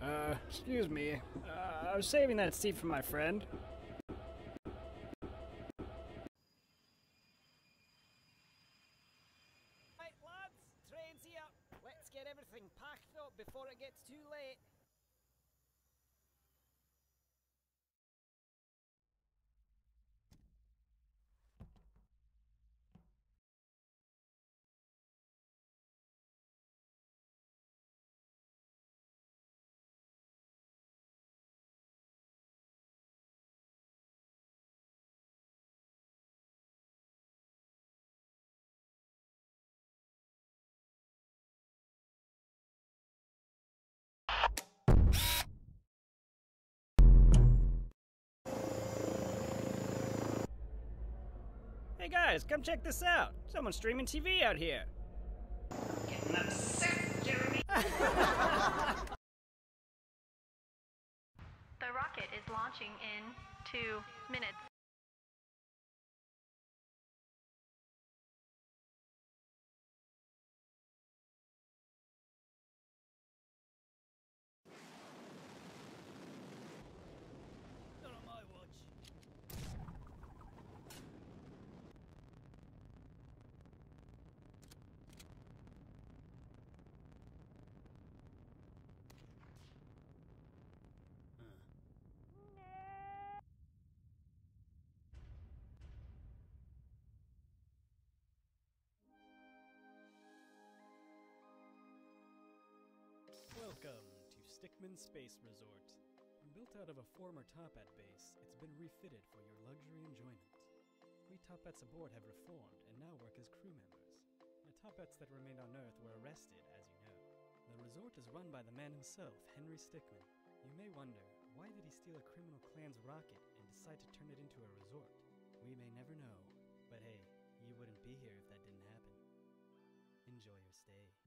Uh, excuse me. Uh, I was saving that seat for my friend. Packed up before it gets too late. Hey guys, come check this out. Someone's streaming TV out here. The rocket is launching in two minutes. Stickmin Space Resort. Built out of a former Toppat base, it's been refitted for your luxury enjoyment. We Toppats aboard have reformed and now work as crew members. The Toppats that remained on Earth were arrested, as you know. The resort is run by the man himself, Henry Stickmin. You may wonder, why did he steal a criminal clan's rocket and decide to turn it into a resort? We may never know, but hey, you wouldn't be here if that didn't happen. Enjoy your stay.